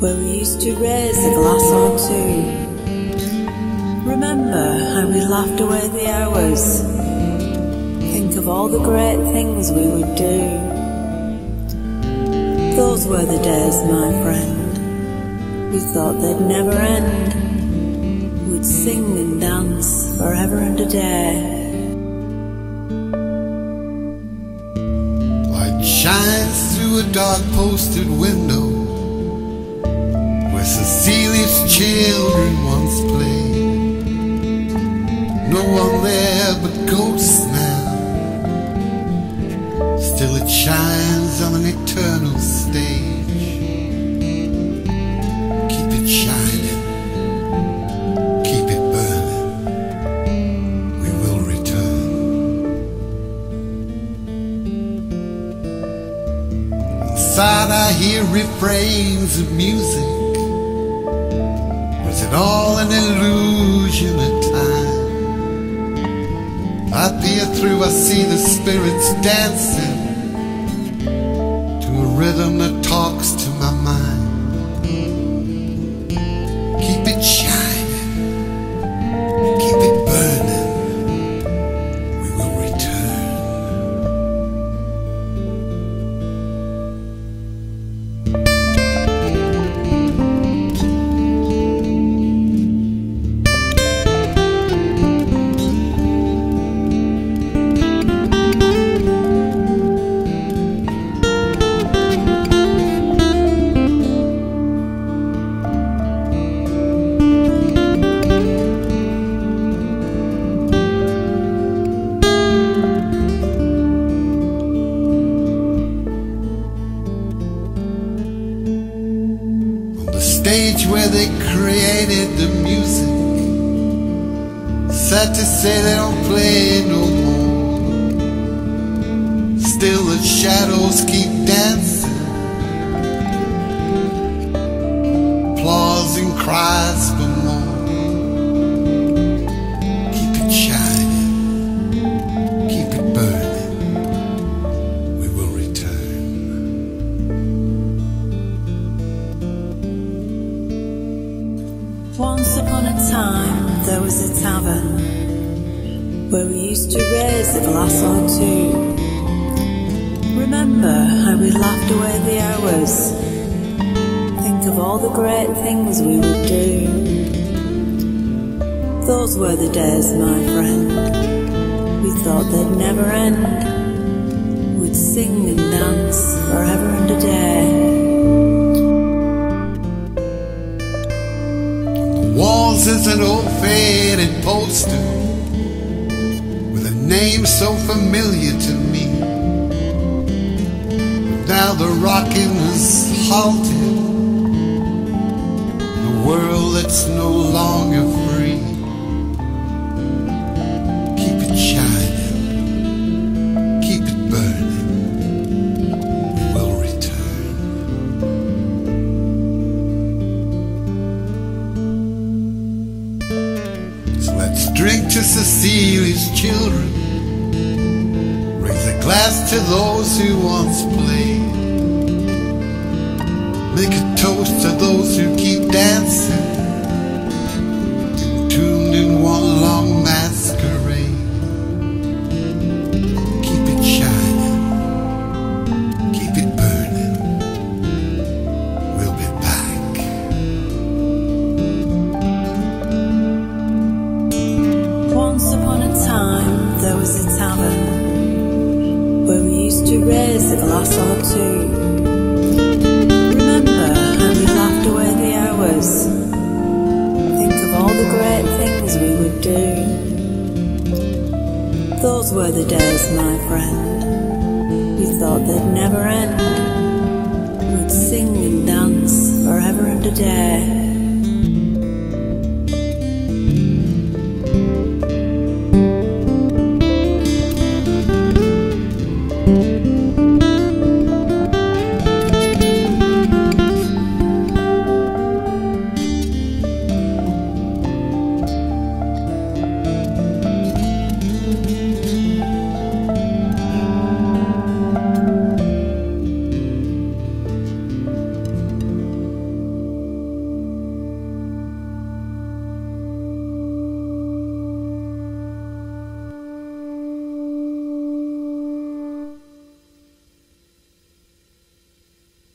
where we used to raise a glass or two. Remember how we laughed away the hours. Think of all the great things we would do. Those were the days, my friend. We thought they'd never end. We'd sing and dance forever and a day. Light shines through a dark posted window where Cecilia's children once played. No one there but ghosts now. Still it shines on an eternal stage. Keep it shining, keep it burning. We will return. Inside I hear refrains of music. It all an illusion at time? I peer through, I see the spirits dancing where they created the music. Sad to say they don't play no more. Still the shadows keep dancing. Applause and cries Once upon a time there was a tavern where we used to raise a glass or two. Remember how we laughed away the hours. Think of all the great things we would do. Those were the days, my friend. We thought they'd never end. We'd sing and dance forever and a day. Is an old faded poster with a name so familiar to me. But now the rocking has halted. The world that's no longer free. Drink to Cecilia's children. Raise a glass to those who once played. A glass or two. Remember how we laughed away the hours. Think of all the great things we would do. Those were the days, my friend. We thought they'd never end. We'd sing and dance forever and a day.